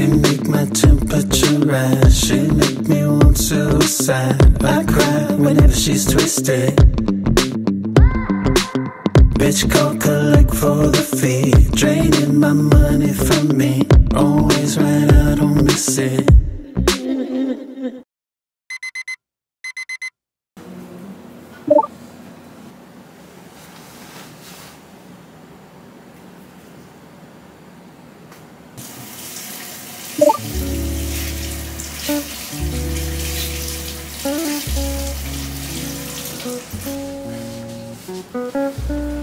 She make my temperature rise. She make me want suicide. I cry whenever she's twisted. Bitch, call collect for the fee. Draining my money from me. Always right, I don't miss it. Mm-hmm.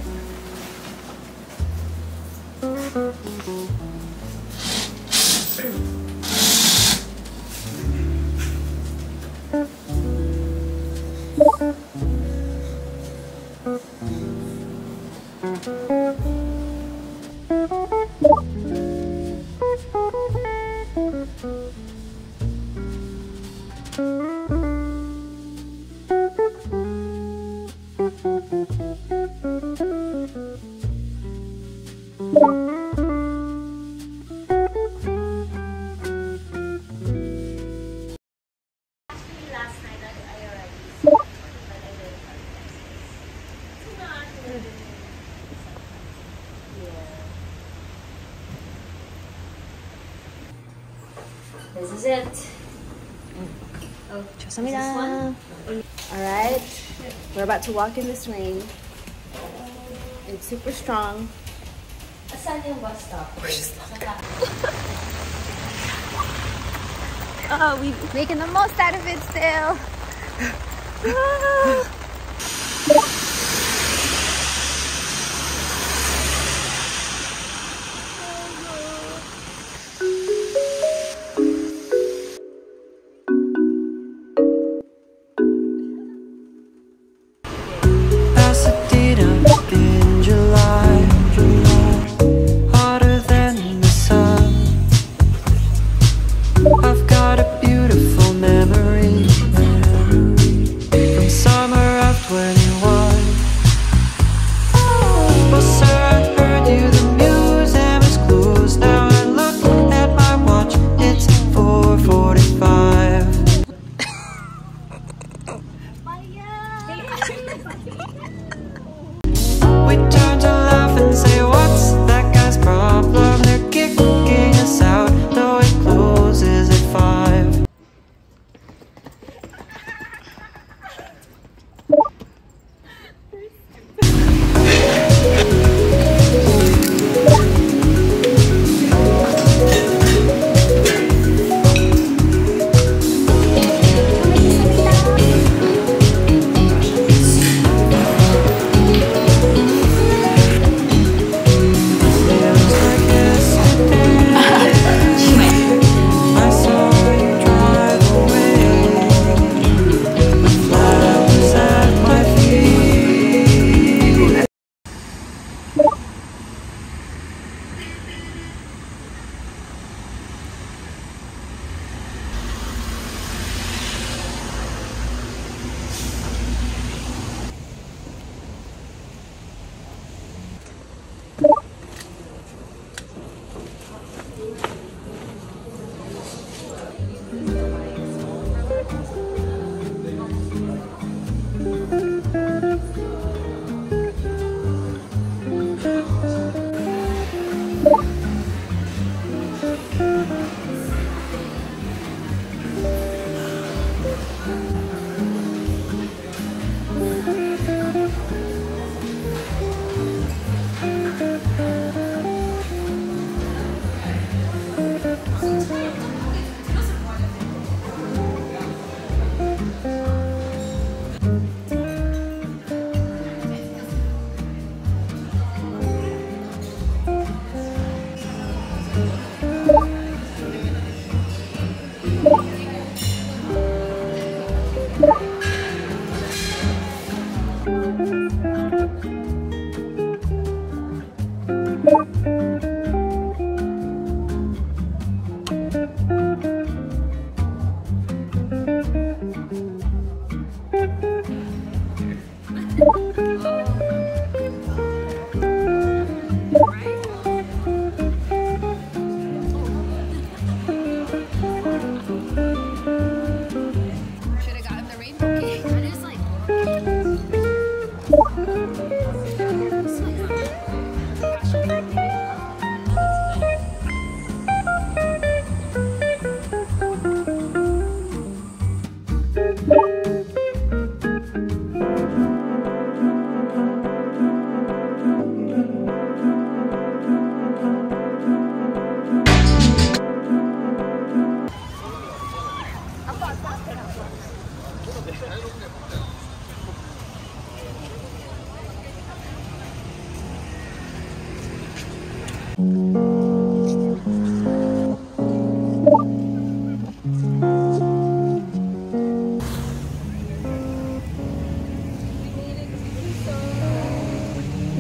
it. Oh, 좋습니다. this one? All right, we're about to walk in this rain. It's super strong. Saan yung bus stop? Saka- Oh, we making the most out of it still.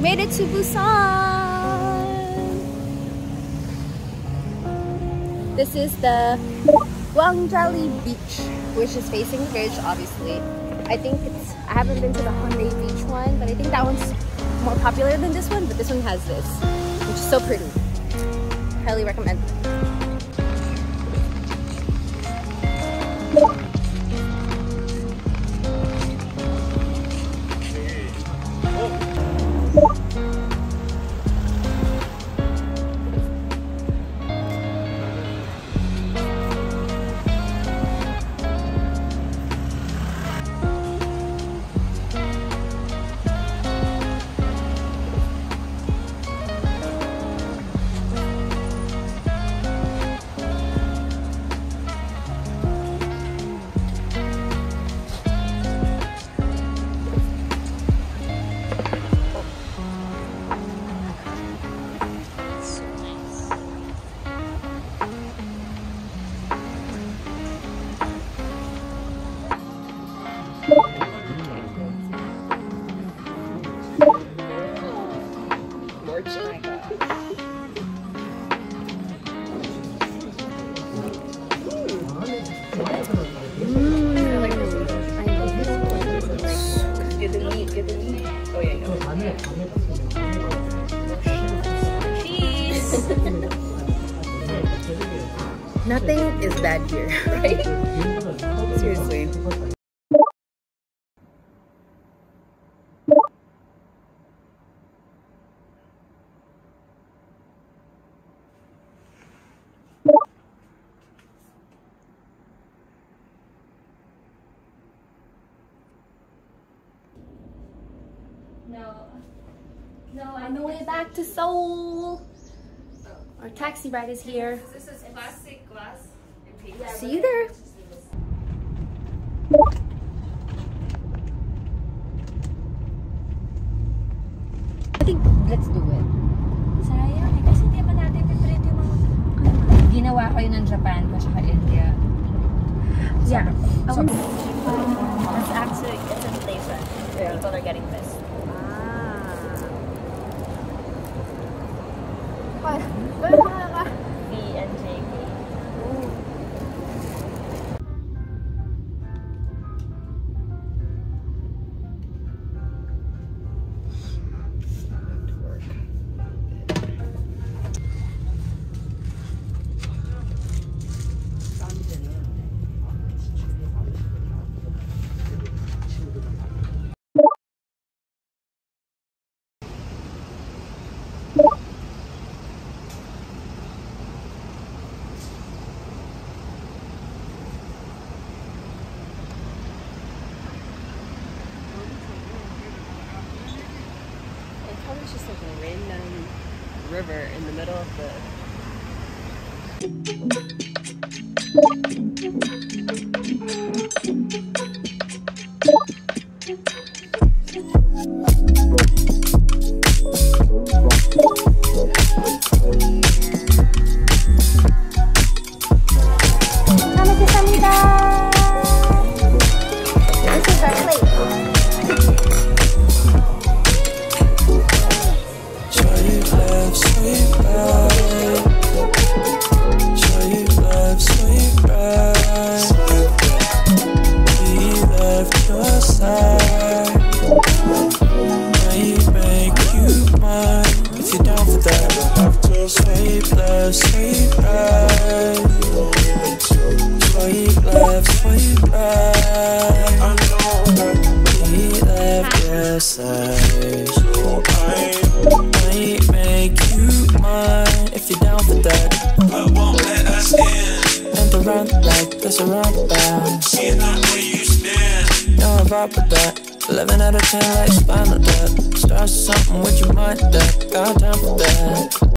Made it to Busan! This is the Gwangalli Beach, which is facing the bridge, obviously. I think it's, I haven't been to the Haeundae Beach one, but I think that one's more popular than this one, but this one has this, which is so pretty. Highly recommend. Nothing is bad here, right? Seriously. No. No, On the way back to Seoul. Our taxi ride is here. This is plastic glass and paper. See you there. I think let's do it. Sayang eh, kasi hindi naman natin piprint yung mga ginawa ko yun ng Japan at saka India. Yeah. So, It's actually it's inflation. People are getting this. Ah. It's just like a random river in the middle of the So I might make you mine if you're down for that. I won't let us in. And around like this around about. Seeing way you stand. No, with that. 11 out of 10 like spinal tap. Start something with your mind that. Got time for that.